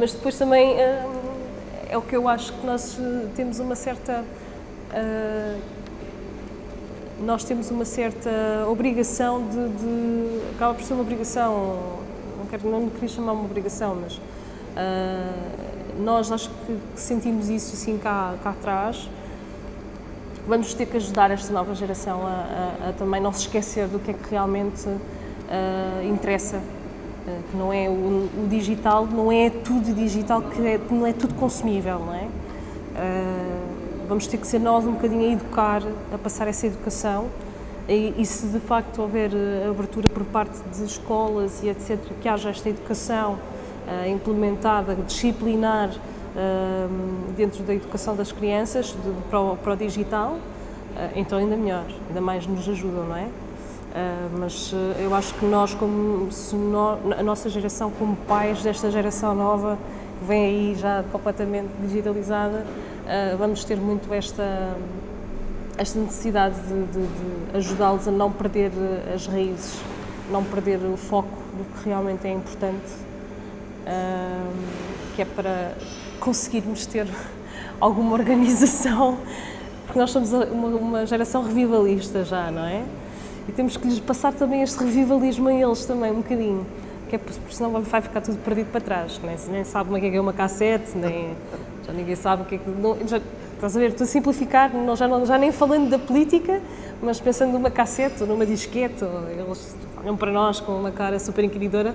mas depois também uh, é o que eu acho que nós temos uma certa. Uh, nós temos uma certa obrigação de, de, acaba por ser uma obrigação, não quero não queria chamar uma obrigação, mas uh, nós acho que, que, sentimos isso assim cá, cá atrás. Vamos ter que ajudar esta nova geração a, a, a também não se esquecer do que é que realmente uh, interessa, que não é o, o, digital, não é tudo digital, que, é, não é tudo consumível, não é? vamos ter que ser nós um bocadinho a educar, a passar essa educação e, e, se de facto houver abertura por parte de escolas e etc, que haja esta educação uh, implementada, disciplinar uh, dentro da educação das crianças de, para, o, para, o, digital, uh, então ainda melhor, ainda mais nos ajudam, não é? Mas eu acho que nós, como se a nossa geração, como pais desta geração nova, que vem aí já completamente digitalizada, vamos ter muito esta esta necessidade de, de, de ajudá-los a não perder as raízes, não perder o foco do que realmente é importante que é para conseguirmos ter alguma organização, porque nós somos uma, uma geração revivalista já, não é? E temos que lhes passar também este revivalismo a eles também, um bocadinho, que é porque senão vai ficar tudo perdido para trás, nem, nem sabe o que é, que é uma cassete, nem, já ninguém sabe o que é que... Não, já, estás a ver, estou a simplificar, não, já, não, já nem falando da política, mas pensando numa cassete ou numa disquete, eles olham para nós com uma cara super inquiridora.